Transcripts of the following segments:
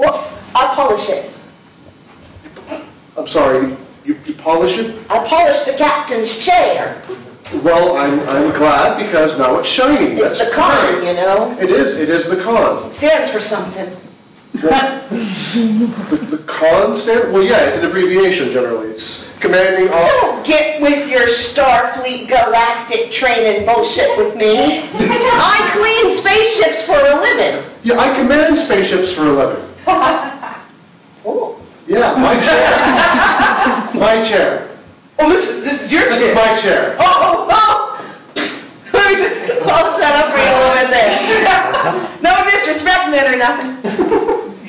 Well, I polish it. I'm sorry, you, you polish it? I polish the captain's chair. Well, I'm, I'm glad because now it's shining. It's That's the con, great. you know? It is, it is the con. It stands for something. The, the con stand, well, yeah, it's an abbreviation generally. It's commanding off. Don't get with your Starfleet galactic training bullshit with me. I clean spaceships for a living. Yeah, I command spaceships for a living. Oh, Yeah, my chair. My chair. oh this is, this is your This is chair. my chair. Oh, oh, oh. Let me just close that up for you a little bit there. No disrespect, man, or nothing.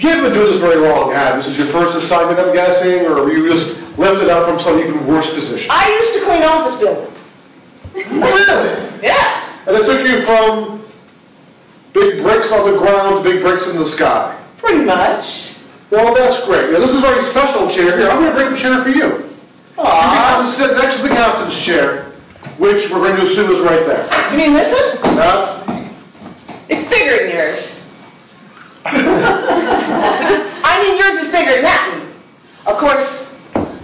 You haven't been doing this very long, you? This is your first assignment, I'm guessing, or were you just lifted up from some even worse position? I used to clean office buildings. Really? Yeah. And it took you from big bricks on the ground to big bricks in the sky. Pretty much. Well, that's great. Now, this is a very special chair here. I'm gonna bring a chair for you. You can come and sit next to the captain's chair, which we're going to assume is right there. You mean this one? That's, It's bigger than yours. I mean, yours is bigger than that one. Of course,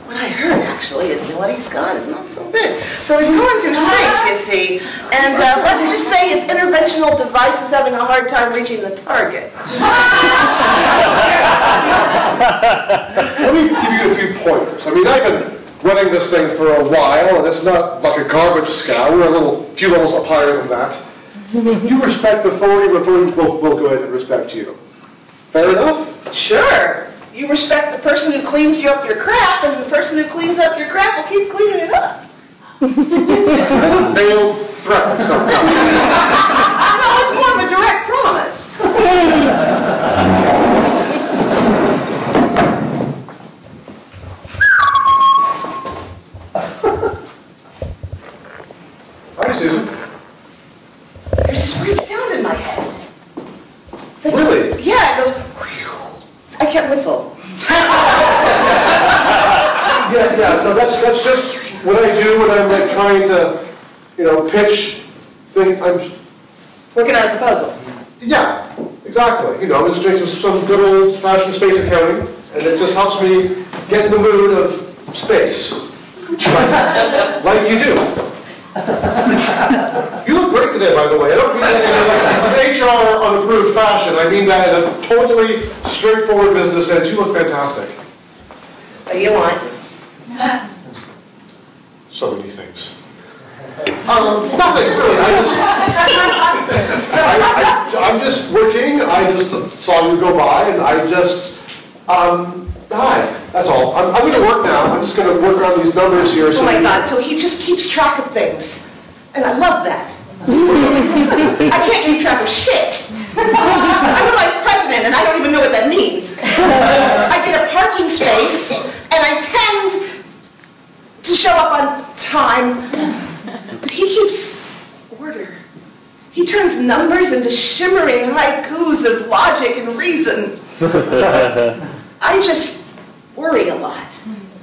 what I heard actually is what he's got is not so big. So he's going through space, you see, and uh, let's just say his interventional device is having a hard time reaching the target. let me give you a few pointers. I mean, I've been running this thing for a while, and it's not like a garbage scow. We're a little, few levels up higher than that. You respect authority, but authority will, will go ahead and respect you. Fair enough? Sure, you respect the person who cleans you up your crap, and the person who cleans up your crap will keep cleaning it up. Is that a veiled threat of some kind? No, it's more of a direct promise. Hi, Susan. There's this weird sound in my head. It's like- Really? Yeah, it goes, whew. I can't whistle. Yeah, yeah, no, that's, that's just what I do when I'm like trying to, you know, pitch thing, I'm, Working on a proposal. yeah, exactly. You know, I'm just doing some, some good old fashioned space accounting, and it just helps me get in the mood of space. Like like you do. You look great today, by the way. I don't mean that in an HR unapproved fashion. I mean that in a totally straightforward business sense. You look fantastic. Do you want? So many things. Um, nothing, really, I just, I, I'm just working, I just saw you go by, and I just, um, hi, that's all. I'm, I'm gonna work now, I'm just gonna work on these numbers here, so. Oh my God, so he just keeps track of things. And I love that. I can't keep track of shit. I'm a vice president and I don't even know what that means. I get a parking space and I tend to show up on time. But he keeps order. He turns numbers into shimmering haikus of logic and reason. I just worry a lot.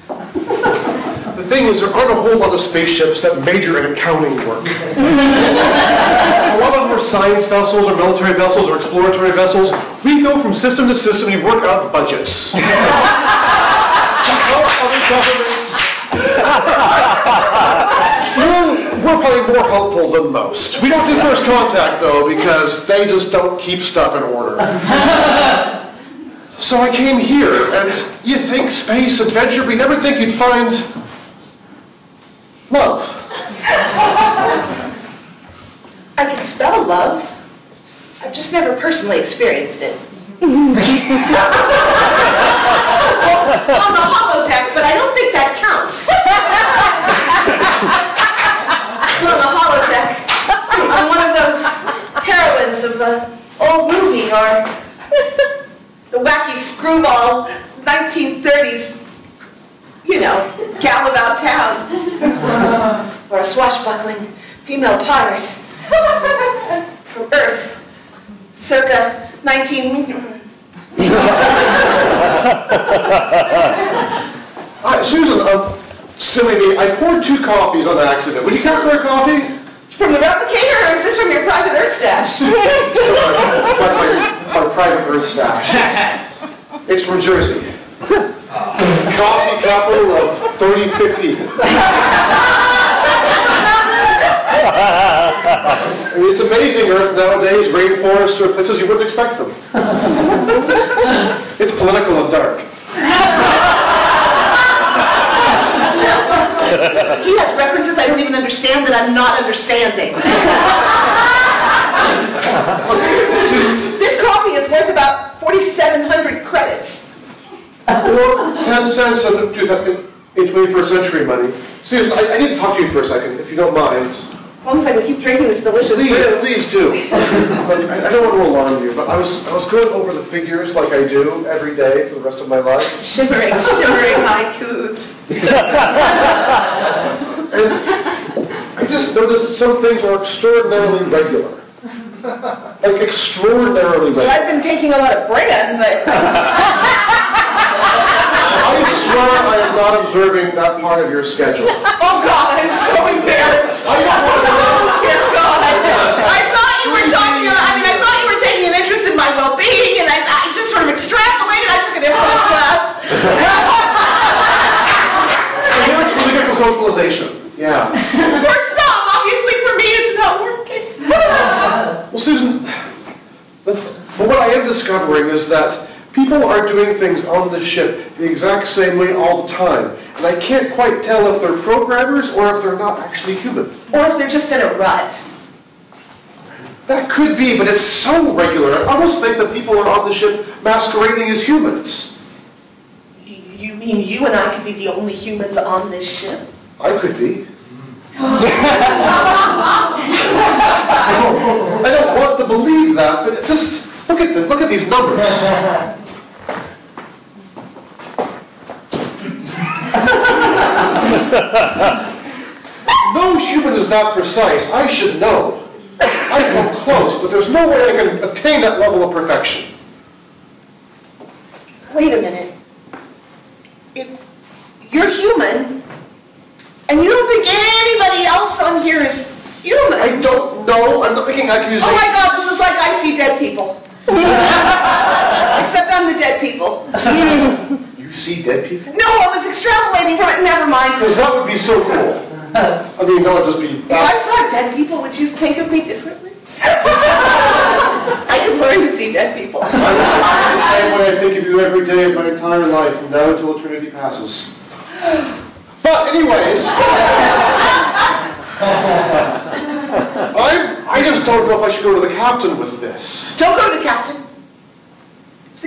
The thing is, there aren't a whole lot of spaceships that major in accounting work. A lot of them are science vessels, or military vessels, or exploratory vessels. We go from system to system and work out budgets. Help other governments. We're, we're probably more helpful than most. We don't do first contact though, because they just don't keep stuff in order. So I came here, and you think space, adventure, but you never think you'd find love. I can spell love. I've just never personally experienced it. well, on the holodeck, but I don't think that counts. on the holodeck, I'm one of those heroines of an old movie or the wacky screwball 1930s, you know, gal about town. or a swashbuckling female pirate from Earth, circa 19... Uh, Susan, um, silly me, I poured two coffees on accident. Would you care for a coffee? From the replicator, or is this from your private Earth stash? my, my, my private earth stash. It's from Jersey. Coffee capital of 3050. I mean, it's amazing Earth nowadays, rainforests are places you wouldn't expect them. It's political and dark. He has references I don't even understand that I'm not understanding. This coffee is worth about 4,700 credits. Or 10 cents in the- in 21st century money. Susan, I I need to talk to you for a second, if you don't mind. As long as I can keep drinking this delicious Please, brew. please do. But I I don't want to alarm you, but I was, I was going over the figures like I do every day for the rest of my life. Shimmering, shimmering haikus. And I just noticed some things are extraordinarily regular. Like extraordinarily Well, regular. I've been taking a lot of brand, but I swear I am not observing that part of your schedule. Oh God, I'm so embarrassed. I don't want to Oh dear God. I thought you were talking, I mean, I thought you were taking an interest in my well-being and I, I just sort of extrapolated, I took an improv class. I hear it's really good for socialization. Yeah. For some, obviously for me, it's not working. Well, Susan, but but what I am discovering is that people are doing things on the ship the exact same way all the time. And I can't quite tell if they're programmers or if they're not actually human. Or if they're just in a rut. That could be, but it's so regular. I almost think that people are on the ship masquerading as humans. You mean you and I could be the only humans on this ship? I could be. I don't, I don't want to believe that, but it's just, look at this, look at these numbers. No human is that precise, I should know. I come close, but there's no way I can attain that level of perfection. Wait a minute. If you're human, and you don't think anybody else on here is human. I don't know, I'm not making accusations. Oh my God, this is like I see dead people. Except I'm the dead people. You see dead people? No, I was extrapolating from it, never mind. Because that would be so cool. I mean, that would just be. If I saw dead people, would you think of me differently? I could learn to see dead people. I would the same way I think of you every day of my entire life, from now until eternity passes. But anyways, I, I just don't know if I should go to the captain with this. Don't go to the captain.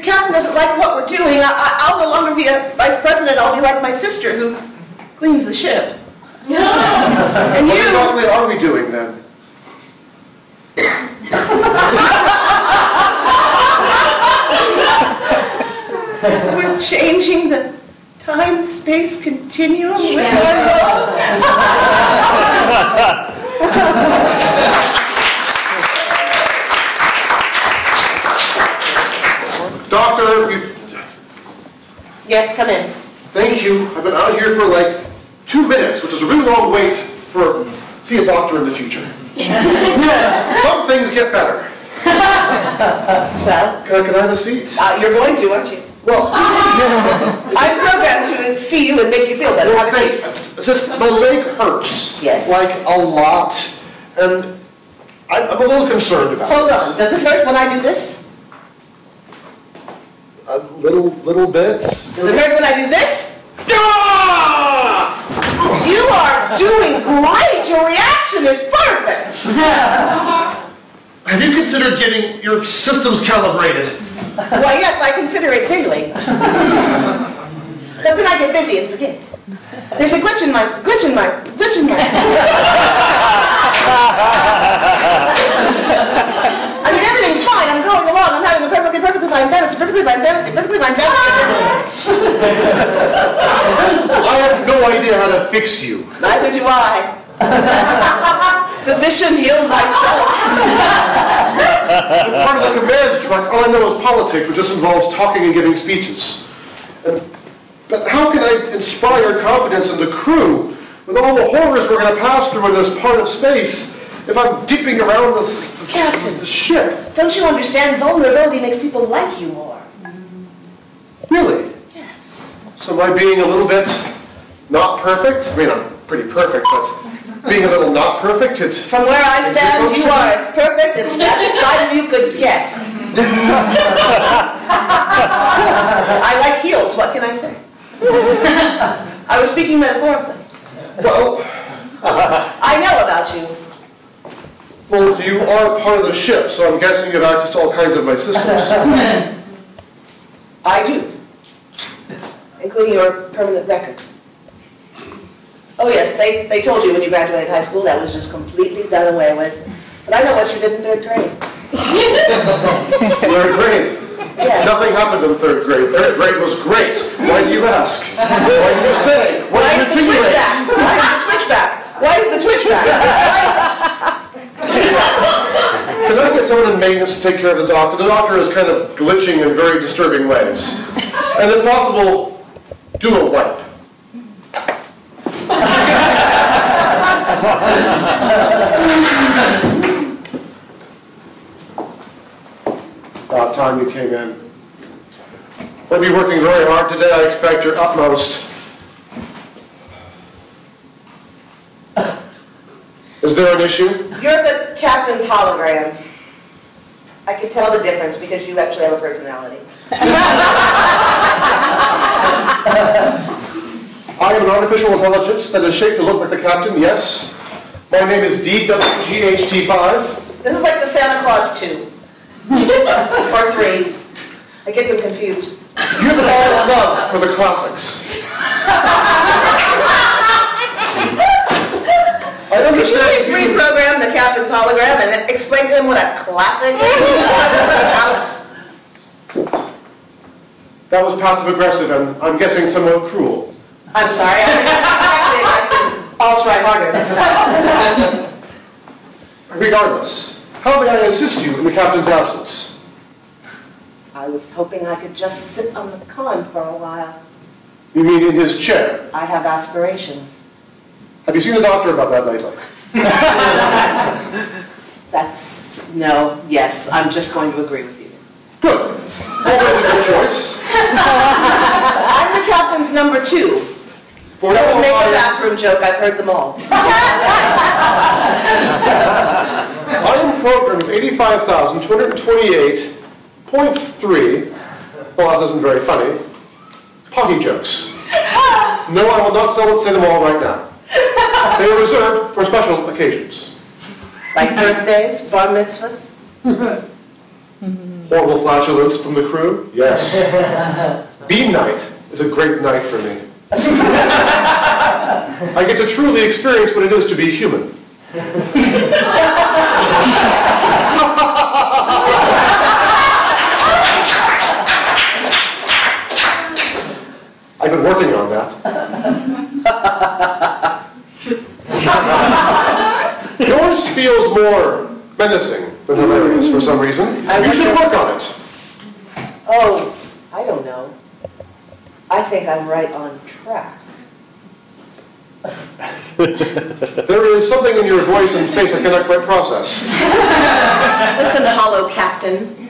If captain doesn't like what we're doing, I, I- I'll no longer be a vice president, I'll be like my sister who cleans the ship. And What you, exactly are we doing then? we're changing the time-space continuum with our love. Doctor, you, Yes, come in. thank you. I've been out here for like two minutes, which is a really long wait for, see a doctor in the future. Some things get better. Well, Can I, can I have a seat? uh, you're going to, aren't you? Well, I'm programmed to see you and make you feel better. Have a Thanks. seat. It's just, my leg hurts. Yes. Like a lot, and I'm, I'm a little concerned about it. Hold on, does it hurt when I do this? A little, little bits. Does it hurt when I do this? You are doing great, your reaction is perfect. Have you considered getting your systems calibrated? Well, yes, I consider it daily. But then I get busy and forget. There's a glitch in my, glitch in my, glitch in my. I mean, everything's fine, I'm going along, I'm having a fine fantasy, perfectly fine fantasy, perfectly fine fantasy. I have no idea how to fix you. Neither do I. Physician, heal thyself. Part of the command track, all I know is politics, which just involves talking and giving speeches. And- But how can I inspire confidence in the crew with all the horrors we're gonna pass through in this part of space if I'm dipping around the, this, Captain. the ship? Don't you understand, vulnerability makes people like you more. Really? Yes. So I being a little bit not perfect? I mean, I'm pretty perfect, but being a little not perfect could... From where I stand, you are as perfect as that side of you could get. I like heels, what can I say? I was speaking metaphorically. Well, I know about you. Well, you are part of the ship, so I'm guessing you have access to all kinds of my systems. I do. Including your permanent record. Oh yes, they, they told you when you graduated high school that was just completely done away with. But I know what you did in third grade. Third grade. Yes. Nothing happened in third grade. Third grade was great. Why do you ask? Why do you say? Why Why is the twitch insinuate? back? Why is the twitch back? Why is the twitch back? Can I get someone in maintenance to take care of the doctor? The doctor is kind of glitching in very disturbing ways. And if possible, do a wipe. About time you came in. We'll be working very hard today. I expect your utmost. Is there an issue? You're the captain's hologram. I can tell the difference because you actually have a personality. I am an artificial intelligence that is shaped to look like the captain, yes. My name is DWGHT5. This is like the Santa Claus 2. Or 3. I get them confused. You have of love for the classics. I Could you please understand you... reprogram the captain's hologram and explain to him what a classic is? That was passive aggressive and I'm guessing somewhat cruel. I'm sorry, I mean, I'll try harder. Regardless, how may I assist you in the captain's absence? I was hoping I could just sit on the con for a while. You mean in his chair? I have aspirations. Have you seen a doctor about that lately? That's, no, yes, I'm just going to agree with you. Good. Always a good choice. I'm the captain's number two. For Don't make a bathroom joke, I've heard them all. I am programmed with 85,228.3, well, that isn't very funny, potty jokes. No, I will not say them all right now. They are reserved for special occasions. Like birthdays, bar mitzvahs. Mm-hmm. Horrible flatulence from the crew? Yes. Bean night is a great night for me. I get to truly experience what it is to be human. I've been working on that. Yours feels more menacing than hilarious for some reason. You should work on it. Oh, I don't know. I think I'm right on track. There is something in your voice and face I cannot quite process. Listen, hollow captain.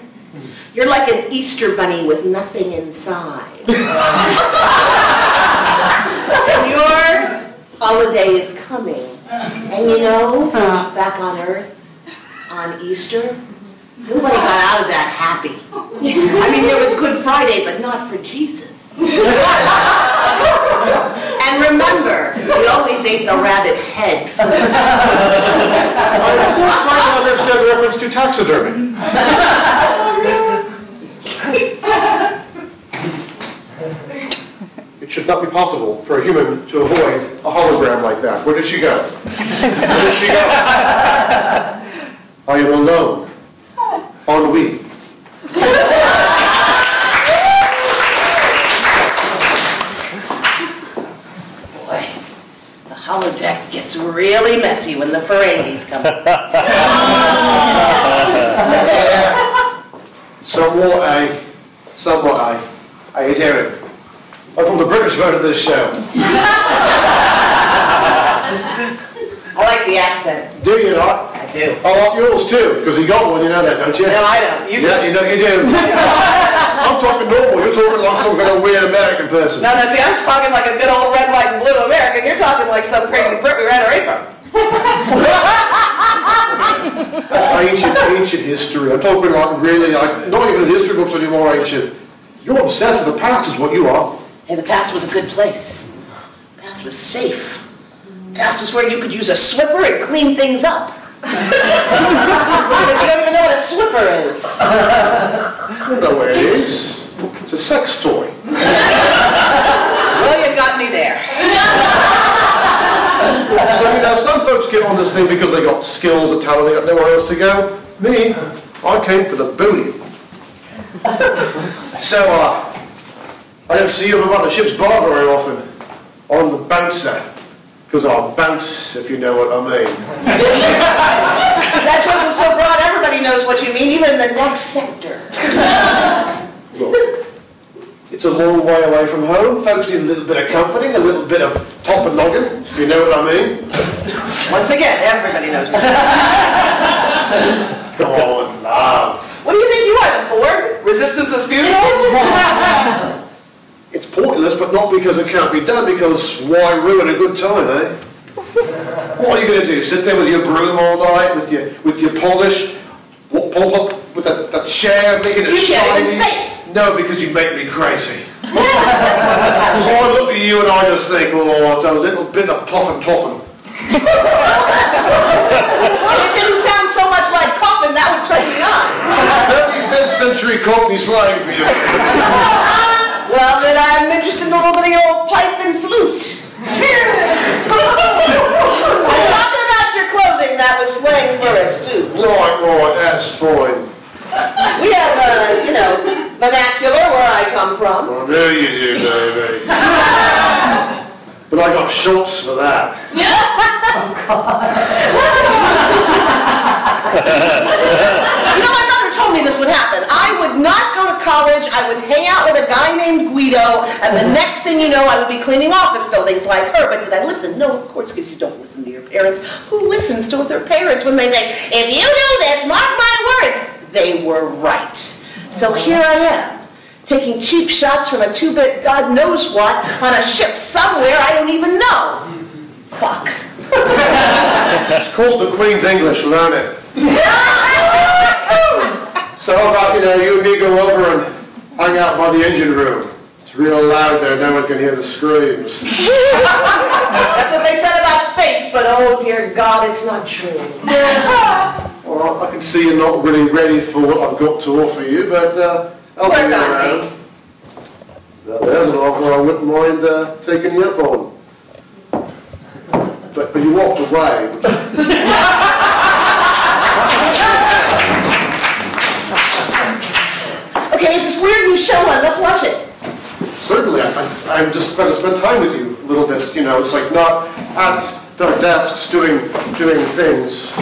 You're like an Easter bunny with nothing inside. and your holiday is coming. And you know, uh-huh. back on Earth, on Easter, nobody got out of that happy. I mean, there was Good Friday, but not for Jesus. and remember, we always ate the rabbit's head. I'm still trying to understand the reference to taxidermy. should not be possible for a human to avoid a hologram like that. Where did she go? Where did she go? I am alone. Ennui. Boy, the holodeck gets really messy when the Ferengis come. Somewhat I, somewhat I, I Derek. I'm from the British version of this show. I like the accent. Do you not? I do. I like yours too, because you got one, you know that, don't you? No, I don't. You Yeah, you know you do. I'm talking normal, you're talking like some kind of weird American person. No, no, see, I'm talking like a good old red, white, and blue American. You're talking like some crazy prick we ran away from. That's ancient, ancient history. I'm talking like really, like, not even history books anymore ancient. You're obsessed with the past is what you are. Hey, the past was a good place. The past was safe. The past was where you could use a Swiffer and clean things up. but you don't even know what a Swiffer is. I don't know where it is. It's a sex toy. Well, you got me there. So, you know, some folks get on this thing because they got skills or talent, they got nowhere else to go. Me, I came for the booty. So, uh, I don't see you about the ship's bar very often. On the bouncer. Because I'll bounce, if you know what I mean. That joke was so broad, everybody knows what you mean, even in the next sector. Look, it's a long way away from home. Folks need a little bit of comforting, a little bit of top and noggin, if you know what I mean. Once again, everybody knows what you mean. Come on, love. What do you think you are, the Borg? Resistance is futile? It's pointless, but not because it can't be done, because why ruin a good time, eh? What are you going to do? Sit there with your broom all night, with your with your polish, what, pop up with that, that chair, making it You shiny? say No, because you make me crazy. oh, I look at you and I just think, oh, that little bit of puff and toffin. If it didn't sound so much like coffin, that would turn me on. 35th century Cockney slang for you. Well, then I'm interested in a little bit of the old pipe and flute. I'm talking about your clothing, that was slang for a suit. Right, right, that's fine. We have, uh, you know, vernacular where I come from. I know you do, baby. But I got shots for that. You know, my mother told me this would happen. I would not go to college, I would hang out with a guy named Guido, and the next thing you know, I would be cleaning office buildings like her. But did I listen? No, of course, because you don't listen to your parents. Who listens to their parents when they say, if you do this, mark my words? They were right. So here I am, taking cheap shots from a two-bit God knows what on a ship somewhere I don't even know. Fuck. It's called the Queen's English, learn it. So how about, you know, you and me go over and hang out by the engine room. It's real loud there, no one can hear the screams. That's what they said about space, but oh dear God, it's not true. Well, I can see you're not really ready for what I've got to offer you, but uh, I'll Work be around. Now, there's an offer I wouldn't mind uh, taking you up on. But, but you walked away. Okay, this is weird new show on, let's watch it. Certainly, I, I'm just going to spend time with you a little bit, you know, it's like not at our desks doing, doing things.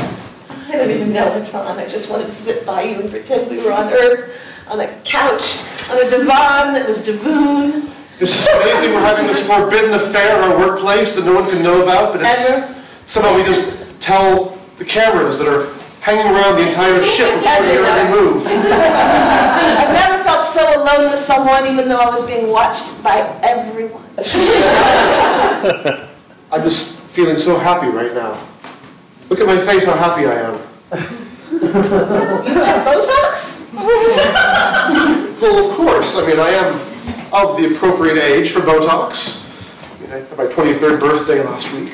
I don't even know it's on, I just wanted to sit by you and pretend we were on Earth, on a couch, on a divan that was Davoon. It's just amazing we're having this forbidden affair in our workplace that no one can know about, but Ever. somehow we just tell the cameras that are hanging around the entire ship recording your every move. I've never felt so alone with someone, even though I was being watched by everyone. I'm just feeling so happy right now. Look at my face, how happy I am. You have Botox? Well, of course, I mean, I am of the appropriate age for Botox. I mean, I had my 23rd birthday last week.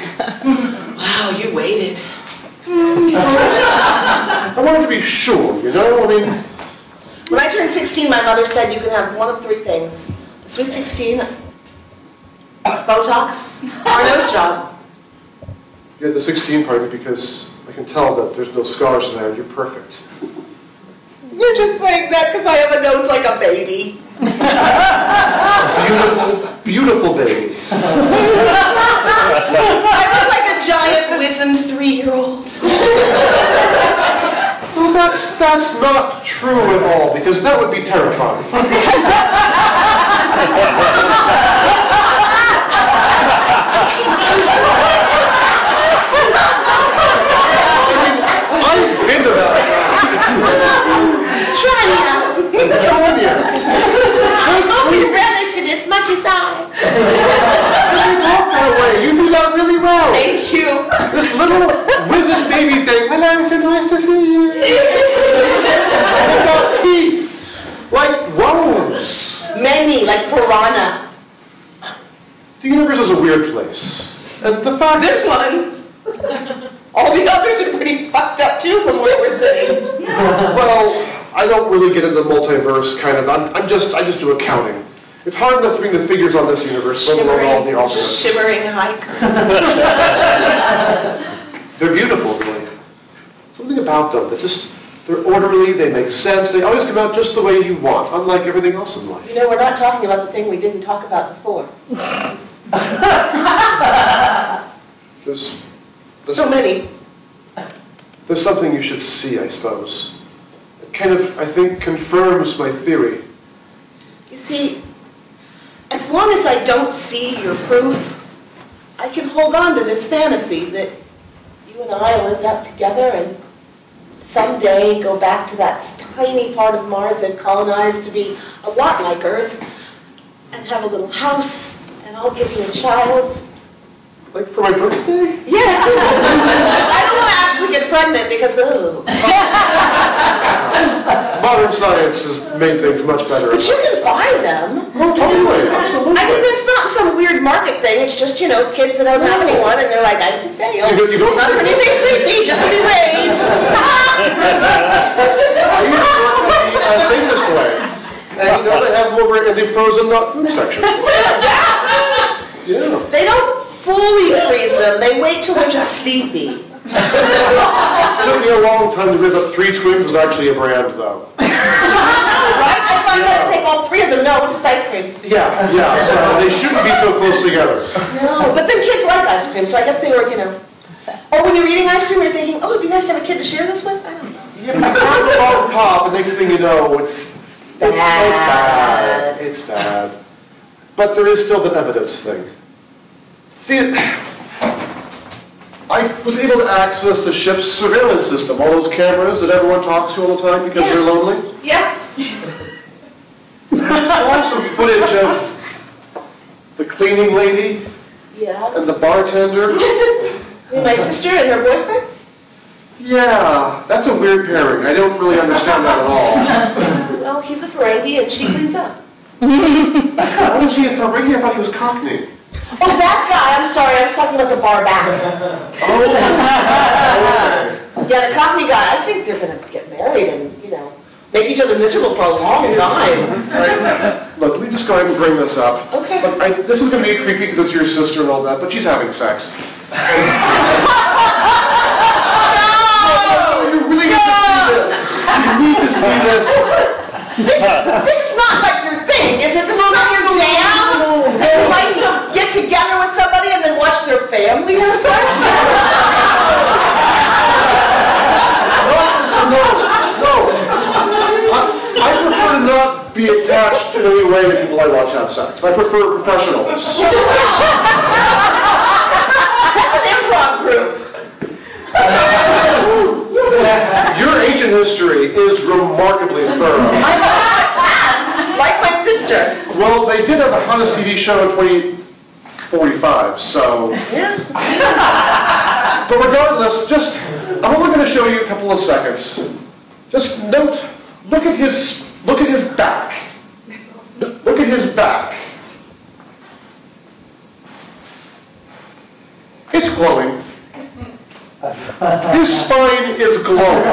Wow, you waited. I wanted to be sure, you know, I mean, When I turned 16, my mother said you can have one of three things. A sweet 16, Botox, or a nose job. you had the 16 party because I can tell that there's no scars there, you're perfect. You're just saying that because I have a nose like a baby. Beautiful, beautiful baby. I look like a giant, wizened three-year-old. Well, that's, not true at all, because that would be terrifying. I've been to that. Try it out. Join you. talk that way, you do that really well. Thank you. This little wizened baby thing, hello, so nice to see you. What about teeth? Like rows. Many, like piranha. The universe is a weird place. And the fact This one, all the others are pretty fucked up too from where we're sitting. Well, I don't really get into the multiverse kind of, I'm, I'm just, I just do accounting. It's hard enough to bring the figures on this universe, let alone all the alternates. Shimmering haiku. They're beautiful, really. Something about them that just, they're orderly, they make sense, they always come out just the way you want, unlike everything else in life. You know, we're not talking about the thing we didn't talk about before. There's, there's, So many. there's something you should see, I suppose. It kind of, I think, confirms my theory. You see, as long as I don't see your proof, I can hold on to this fantasy that you and I will end up together and someday go back to that tiny part of Mars they've colonized to be a lot like Earth and have a little house and I'll give you a child. Like for my birthday? Yes! I don't want to actually get pregnant because, ooh. Modern science has made things much better. But you can buy them. Oh, totally, absolutely. I mean, it's not some weird market thing, it's just, you know, kids that don't have anyone, and they're like, I can say, You don't- you don't- not for anything creepy, just to be raised. I used to work at the uh, way. And you know, they have them over in the frozen not food section. Yeah. They don't fully freeze them, they wait till they're just sleepy. Took me a long time to realize that Three Twins was actually a brand, though. Right? I find that to take all three of them, no, it's just ice cream. Yeah, yeah, so they shouldn't be so close together. No, but then kids like ice cream, so I guess they were, you know. Or when you're eating ice cream, you're thinking, oh, it'd be nice to have a kid to share this with, I don't know. Yeah, but you the bottom pop, and next thing you know, it's, it's, it's bad. It's bad. But there is still the evidence thing. See, I was able to access the ship's surveillance system, all those cameras that everyone talks to all the time because they're lonely. Yeah, I saw some footage of the cleaning lady yeah. and the bartender. My sister and her boyfriend? Yeah, that's a weird pairing. I don't really understand that at all. Well, he's a Ferengi and she cleans up. How is he a Ferengi? I thought he was Cockney. Oh, that guy, I'm sorry, I was talking about the bar back. Oh, Yeah, the Cockney guy, I think they're gonna get married and, you know, make each other miserable for a long time. Right. Look, let me just go ahead and bring this up. Okay. Look, I, this is gonna be creepy because it's your sister and all that, but she's having sex. No, you really need to see this. You need to see this. This is, this is not like your thing, is it? This is not your jam? You like to family have sex? No, no. I, I prefer to not be attached in any way to people I watch have sex. I prefer professionals. That's an improv group. Your ancient history is remarkably thorough. Like my sister. Well, they did have the hottest TV show in 2045, so. Yeah. But regardless, just, I'm only gonna show you a couple of seconds. Just note, look at his, look at his back. Look at his back. It's glowing. His spine is glowing.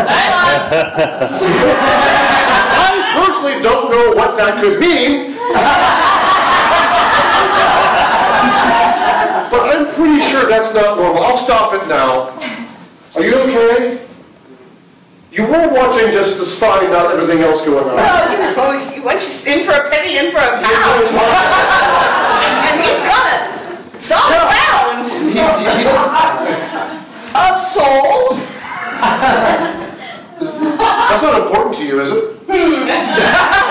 I personally don't know what that could mean. But I'm pretty sure that's not normal. I'll stop it now. Are you okay? You were watching just the spine, not everything else going on. Well, you know, you- once you're in for a penny, in for a pound. And he's got a solid round of soul. That's not important to you, is it?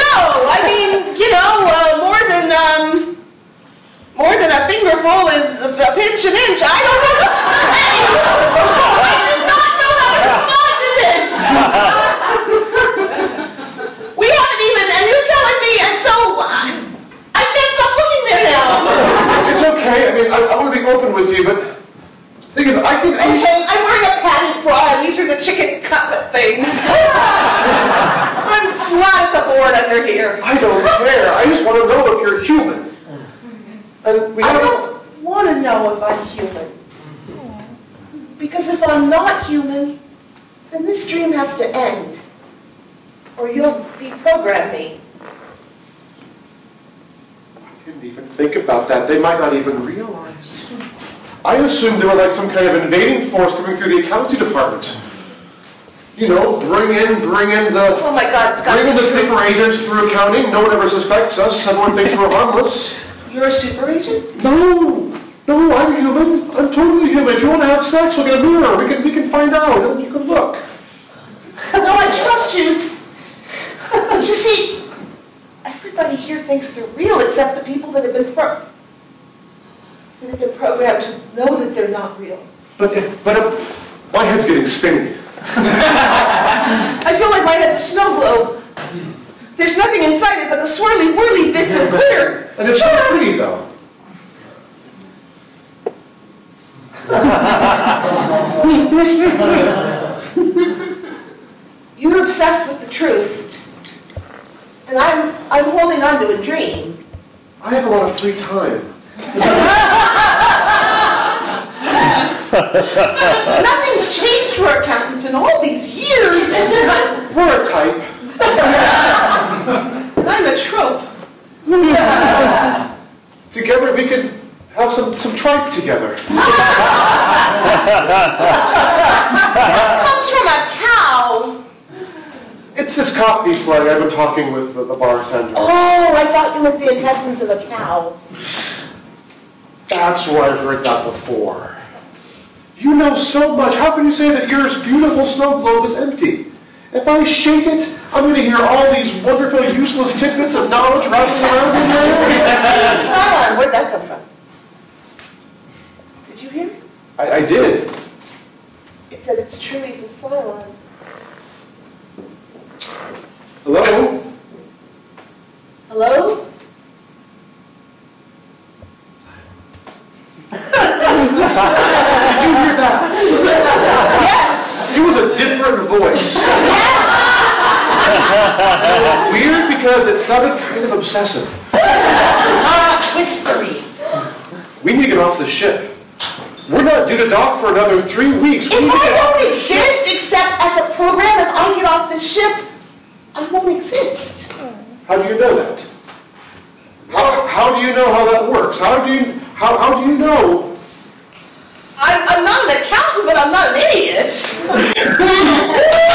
No, I mean, you know, uh, more than, um, more than a fingerful is a pinch an inch. I don't know. Hey, I did not know how to respond to this. We haven't even, and you're telling me, and so, uh, under here. I don't care, I just wanna know if you're human. And we I have, don't want to know if I'm human. Because if I'm not human, then this dream has to end. Or you'll deprogram me. didn't even think about that, they might not even realize. I assumed they were like some kind of invading force coming through the accounting department. You know, bring in, bring in the, Oh my God, it's got bring in the super agents through accounting, no one ever suspects us, everyone thinks we're harmless. You're a super agent? No, no, I'm human, I'm totally human, if you wanna have sex, we'll get a mirror, we can, we can find out, you can look. No, I trust you. But you see, everybody here thinks they're real except the people that have been pro, that have been programmed to know that they're not real. But if, but if, my head's getting spinny. I feel like my head's a snow globe. There's nothing inside it but the swirly whirly bits of glitter. And it's so pretty though. You're obsessed with the truth. And I'm, I'm holding on to a dream. I have a lot of free time. Nothing's changed for accountants in all these years. We're a type. And I'm a trope. Together we could have some, some tripe together. Comes from a cow. It's this cockney slang, I've been talking with the the bartender. Oh, I thought you meant the intestines of a cow. That's where I've heard that before. You know so much, how can you say that your beautiful snow globe is empty? If I shake it, I'm gonna hear all these wonderful useless tidbits of knowledge rattling around in there. Cylon, where'd that come from? Did you hear? it? I, I did. It said it's true he's a Cylon. Hello? Hello? Did you hear that? Yes! It was a different voice. It weird because it sounded kind of obsessive. Whispery. We need to get off the ship. We're not due to dock for another three weeks. We If I get don't exist except as a program, if I get off this ship, I won't exist. How do you know that? How, how do you know how that works? How do you, how, how do you know? I'm, I'm not an accountant, but I'm not an idiot.